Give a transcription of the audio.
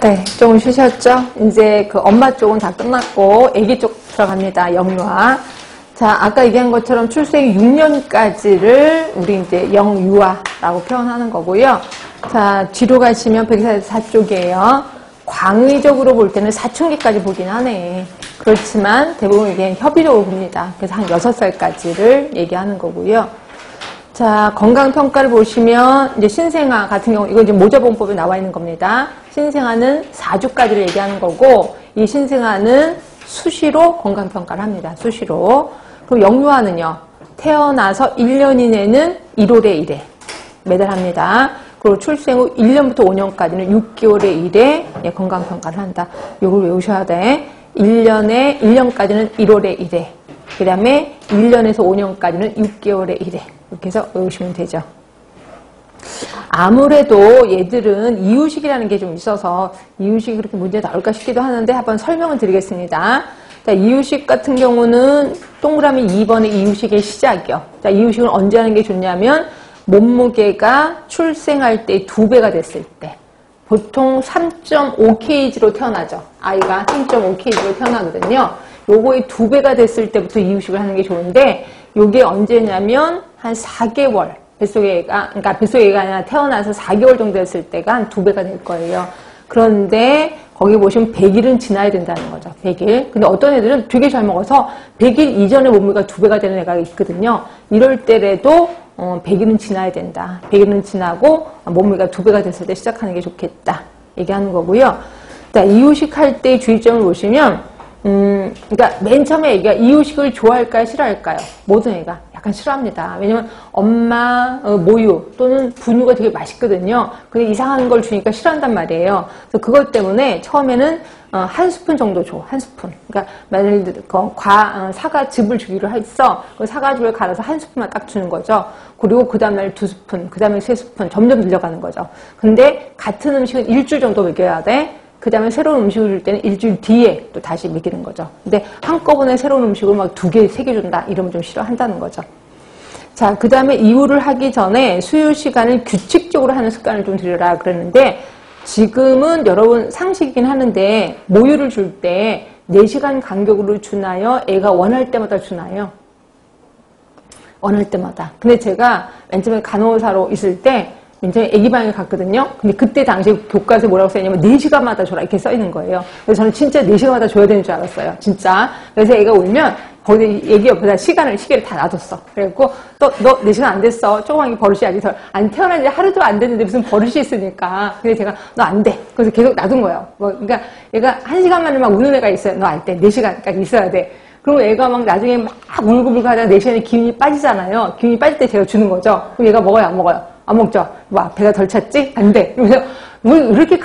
네, 좀 쉬셨죠? 이제 그 엄마 쪽은 다 끝났고 아기 쪽 들어갑니다. 영유아. 자, 아까 얘기한 것처럼 출생 6년까지를 우리 이제 영유아라고 표현하는 거고요. 자, 뒤로 가시면 144쪽이에요. 광의적으로 볼 때는 사춘기까지 보긴 하네. 그렇지만 대부분 이게 협의적으로 봅니다. 그래서 한 6살까지를 얘기하는 거고요. 자, 건강평가를 보시면, 이제 신생아 같은 경우, 이거 이제 모자본법에 나와 있는 겁니다. 신생아는 4주까지를 얘기하는 거고, 이 신생아는 수시로 건강평가를 합니다. 수시로. 그리고 영유아는요, 태어나서 1년 이내는 1월에 1회 매달 합니다. 그리고 출생 후 1년부터 5년까지는 6개월에 1회 건강평가를 한다. 요걸 외우셔야 돼. 1년에, 1년까지는 1월에 1회. 그 다음에 1년에서 5년까지는 6개월에 1회. 이렇게 해서 외우시면 되죠. 아무래도 얘들은 이유식이라는 게 좀 있어서 이유식이 그렇게 문제 나올까 싶기도 하는데 한번 설명을 드리겠습니다. 자, 이유식 같은 경우는 동그라미 2번의 이유식의 시작이요. 자, 이유식을 언제 하는 게 좋냐면 몸무게가 출생할 때 두 배가 됐을 때 보통 3.5kg로 태어나죠. 아이가 3.5kg로 태어나거든요. 요거의 두 배가 됐을 때부터 이유식을 하는 게 좋은데 요게 언제냐면 한 4개월 뱃속에 애가 그러니까 뱃속에 애가 아니라 태어나서 4개월 정도 됐을 때가 한 두 배가 될 거예요. 그런데 거기 보시면 100일은 지나야 된다는 거죠. 100일. 근데 어떤 애들은 되게 잘 먹어서 100일 이전에 몸무게가 두 배가 되는 애가 있거든요. 이럴 때라도 어, 100일은 지나야 된다. 100일은 지나고 몸무게가 두 배가 됐을 때 시작하는 게 좋겠다. 얘기하는 거고요. 자, 이유식 할 때 주의점을 보시면 음, 그러니까 맨 처음에 애가 이유식을 좋아할까요, 싫어할까요? 모든 애가 약간 싫어합니다. 왜냐면 엄마 어, 모유 또는 분유가 되게 맛있거든요. 근데 이상한 걸 주니까 싫어한단 말이에요. 그래서 그것 때문에 처음에는 어, 한 스푼 정도 줘, 한 스푼. 그러니까 만일 그과 어, 사과즙을 주기로 했어. 그 사과즙을 갈아서 한 스푼만 딱 주는 거죠. 그리고 그 다음날 두 스푼, 그 다음에 세 스푼, 점점 늘려가는 거죠. 근데 같은 음식은 일주일 정도 먹여야 돼. 그 다음에 새로운 음식을 줄 때는 일주일 뒤에 또 다시 먹이는 거죠. 근데 한꺼번에 새로운 음식을 막 두 개, 세 개 준다. 이러면 좀 싫어한다는 거죠. 자, 그 다음에 이후를 하기 전에 수유 시간을 규칙적으로 하는 습관을 좀 들여라 그랬는데 지금은 여러분 상식이긴 하는데 모유를 줄 때 4시간 간격으로 주나요? 애가 원할 때마다 주나요? 원할 때마다. 근데 제가 맨 처음에 간호사로 있을 때 맨처음에 애기 방에 갔거든요. 근데 그때 당시 교과서에 뭐라고 써있냐면 4시간마다 줘라 이렇게 써있는 거예요. 그래서 저는 진짜 4시간마다 줘야 되는 줄 알았어요. 진짜. 그래서 애가 울면 거기 애기 옆에다 시간을, 시계를 다 놔뒀어. 그래갖고 또 너 4시간 안 됐어. 조그만 게 버릇이 아니서 안 태어난 지 하루도 안 됐는데 무슨 버릇이 있으니까. 근데 제가 너 안 돼. 그래서 계속 놔둔 거예요. 뭐, 그러니까 얘가 1시간 만에 막 우는 애가 있어요. 너 안 돼. 4시간까지 있어야 돼. 그럼 애가 막 나중에 막 울고불고 하다가 4시간에 기운이 빠지잖아요. 기운이 빠질 때 제가 주는 거죠. 그럼 얘가 먹어요? 안 먹어요? 안 먹죠? 와, 배가 덜 찼지? 안 돼. 그래서 왜 이렇게